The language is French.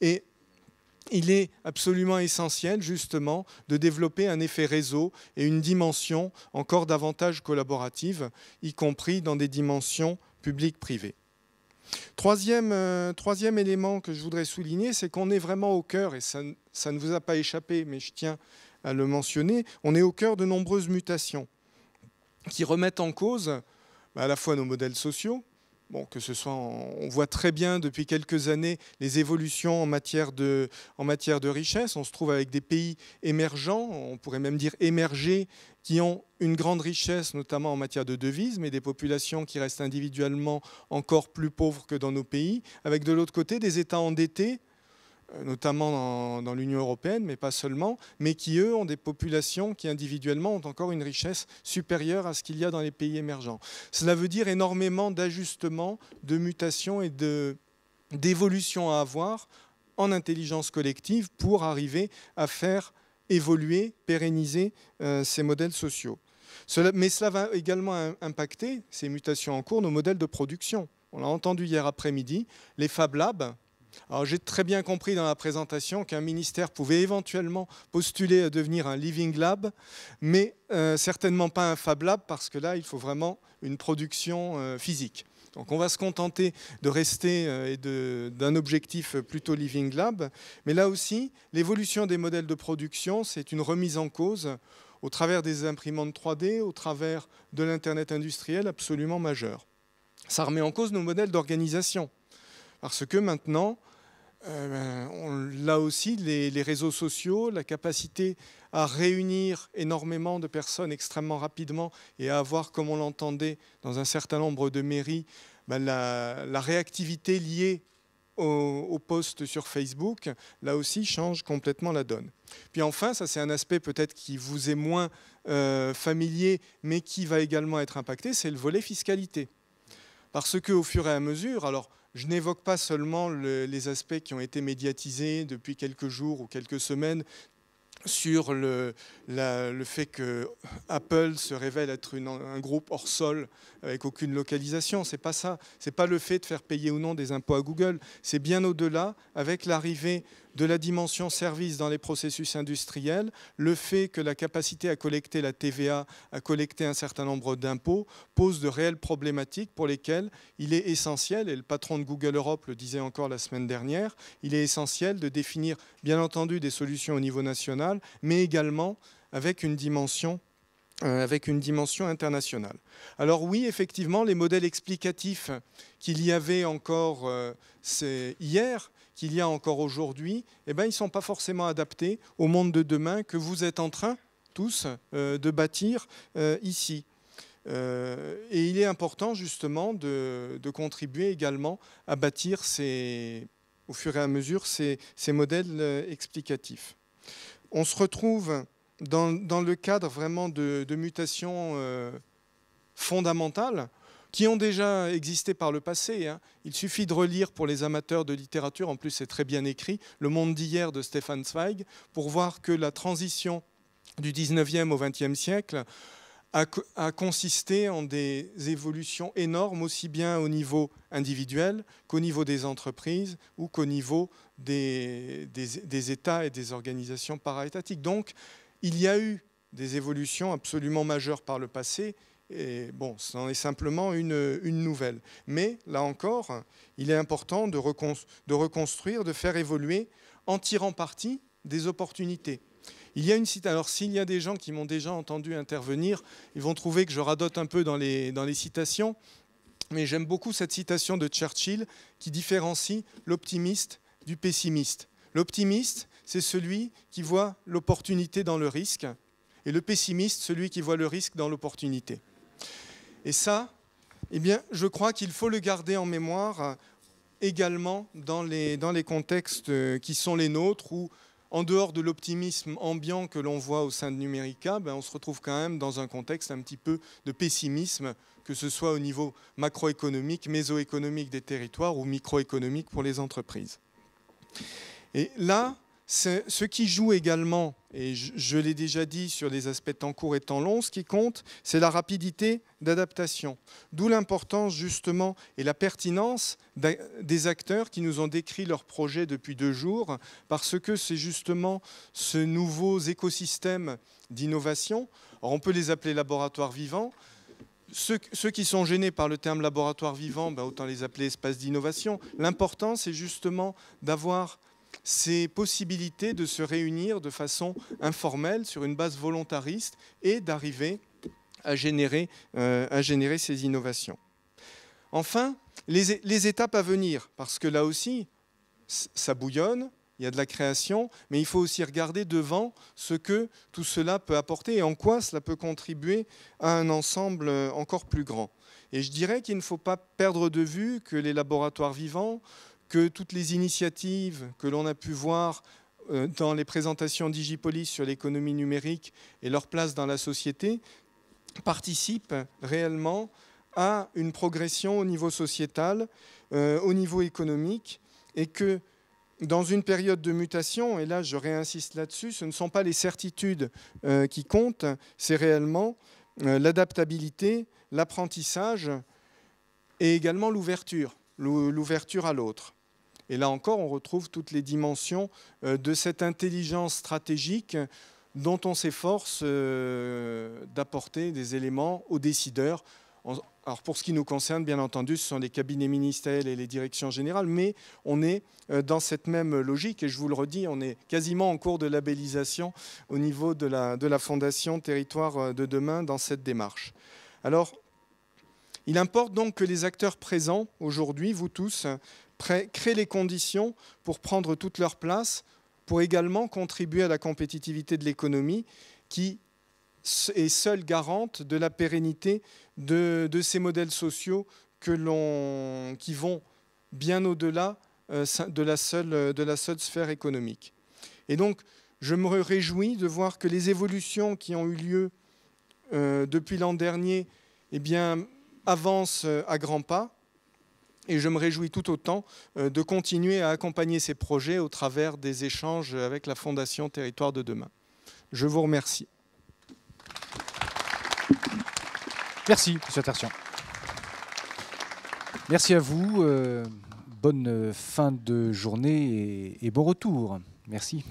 Et il est absolument essentiel justement de développer un effet réseau et une dimension encore davantage collaborative, y compris dans des dimensions publiques-privées. Troisième, euh, troisième, élément que je voudrais souligner, c'est qu'on est vraiment au cœur, et ça, ça, ne vous a pas échappé, mais je tiens à le mentionner, on est au cœur de nombreuses mutations qui remettent en cause bah, à la fois nos modèles sociaux, On voit très bien depuis quelques années les évolutions en matière, de, en matière de richesse. On se trouve avec des pays émergents, on pourrait même dire émergés, qui ont une grande richesse, notamment en matière de devises, mais des populations qui restent individuellement encore plus pauvres que dans nos pays, avec de l'autre côté des États endettés notamment dans, l'Union européenne, mais pas seulement, mais qui, eux, ont des populations qui, individuellement, ont encore une richesse supérieure à ce qu'il y a dans les pays émergents. Cela veut dire énormément d'ajustements, de mutations et d'évolutions à avoir en intelligence collective pour arriver à faire évoluer, pérenniser euh, ces modèles sociaux. mais cela va également impacter, ces mutations en cours, nos modèles de production. On l'a entendu hier après-midi, les Fab Labs, alors j'ai très bien compris dans la présentation qu'un ministère pouvait éventuellement postuler à devenir un living lab, mais euh, certainement pas un fab lab parce que là il faut vraiment une production euh, physique. Donc on va se contenter de rester euh, et d'un objectif plutôt living lab, mais là aussi l'évolution des modèles de production c'est une remise en cause au travers des imprimantes 3D, au travers de l'internet industriel absolument majeur. Ça remet en cause nos modèles d'organisation. Parce que maintenant, euh, là aussi, les, réseaux sociaux, la capacité à réunir énormément de personnes extrêmement rapidement et à avoir, comme on l'entendait dans un certain nombre de mairies, ben, la, réactivité liée au, post sur Facebook, là aussi change complètement la donne. Puis enfin, ça c'est un aspect peut-être qui vous est moins euh, familier, mais qui va également être impacté, c'est le volet fiscalité. Parce qu'au fur et à mesure, alors je n'évoque pas seulement les aspects qui ont été médiatisés depuis quelques jours ou quelques semaines sur le, fait que Apple se révèle être un groupe hors sol avec aucune localisation. C'est pas ça. C'est pas le fait de faire payer ou non des impôts à Google. C'est bien au-delà, avec l'arrivée de la dimension service dans les processus industriels, le fait que la capacité à collecter la TVA, à collecter un certain nombre d'impôts, pose de réelles problématiques pour lesquelles il est essentiel, et le patron de Google Europe le disait encore la semaine dernière, il est essentiel de définir bien entendu des solutions au niveau national, mais également avec une dimension euh, avec une dimension internationale. Alors oui, effectivement, les modèles explicatifs qu'il y avait encore euh, hier, qu'il y a encore aujourd'hui, eh ben, ils ne sont pas forcément adaptés au monde de demain que vous êtes en train tous euh, de bâtir ici. et il est important justement de, contribuer également à bâtir au fur et à mesure ces, ces modèles explicatifs. On se retrouve dans, le cadre vraiment de, mutations euh, fondamentales qui ont déjà existé par le passé. Hein. Il suffit de relire pour les amateurs de littérature, en plus c'est très bien écrit, Le monde d'hier de Stefan Zweig, pour voir que la transition du 19e au 20e siècle a, consisté en des évolutions énormes, aussi bien au niveau individuel qu'au niveau des entreprises ou qu'au niveau des, des, États et des organisations para-étatiques. Donc, il y a eu des évolutions absolument majeures par le passé, et bon, c'en est simplement une, nouvelle. Mais là encore, il est important de, reconstruire, de faire évoluer en tirant parti des opportunités. Il y a une citation. Alors, s'il y a des gens qui m'ont déjà entendu intervenir, ils vont trouver que je radote un peu dans les, dans les citations. Mais j'aime beaucoup cette citation de Churchill qui différencie l'optimiste du pessimiste. L'optimiste, c'est celui qui voit l'opportunité dans le risque, et le pessimiste, celui qui voit le risque dans l'opportunité. Et ça, eh bien, je crois qu'il faut le garder en mémoire également dans les, dans les contextes qui sont les nôtres, où en dehors de l'optimisme ambiant que l'on voit au sein de Numérica, ben, on se retrouve quand même dans un contexte un petit peu de pessimisme, que ce soit au niveau macroéconomique, mésoéconomique des territoires ou microéconomique pour les entreprises. Et là, Ce qui joue également, et je, l'ai déjà dit sur les aspects temps court et temps long, ce qui compte, c'est la rapidité d'adaptation. D'où l'importance justement et la pertinence des acteurs qui nous ont décrit leur projet depuis deux jours, parce que c'est justement ce nouveau écosystème d'innovation. On peut les appeler laboratoires vivants, ceux, qui sont gênés par le terme laboratoire vivant, ben autant les appeler espaces d'innovation. L'important, c'est justement d'avoir ces possibilités de se réunir de façon informelle, sur une base volontariste, et d'arriver à générer, euh, ces innovations. Enfin, les, les, étapes à venir, parce que là aussi, ça bouillonne, il y a de la création, mais il faut aussi regarder devant ce que tout cela peut apporter et en quoi cela peut contribuer à un ensemble encore plus grand. Et je dirais qu'il ne faut pas perdre de vue que les laboratoires vivants que toutes les initiatives que l'on a pu voir euh, dans les présentations d'Igipolis sur l'économie numérique et leur place dans la société participent réellement à une progression au niveau sociétal, euh, au niveau économique, et que dans une période de mutation, et là je réinsiste là-dessus, ce ne sont pas les certitudes euh, qui comptent, c'est réellement l'adaptabilité, l'apprentissage et également l'ouverture, l'ouverture à l'autre. Et là encore, on retrouve toutes les dimensions euh, de cette intelligence stratégique dont on s'efforce euh, d'apporter des éléments aux décideurs. Alors pour ce qui nous concerne, bien entendu, ce sont les cabinets ministériels et les directions générales, mais on est euh, dans cette même logique, et je vous le redis, on est quasiment en cours de labellisation au niveau de la, de la Fondation Territoire de demain dans cette démarche. Alors, il importe donc que les acteurs présents aujourd'hui, vous tous, créent les conditions pour prendre toute leur place, pour également contribuer à la compétitivité de l'économie qui est seule garante de la pérennité de, ces modèles sociaux qui vont bien au-delà euh, de, la seule, sphère économique. Et donc, je me réjouis de voir que les évolutions qui ont eu lieu euh, depuis l'an dernier eh avancent à grands pas et je me réjouis tout autant euh, de continuer à accompagner ces projets au travers des échanges avec la Fondation Territoire de demain. Je vous remercie. Merci, M. Tertian. Merci à vous. Euh, bonne fin de journée et bon retour. Merci.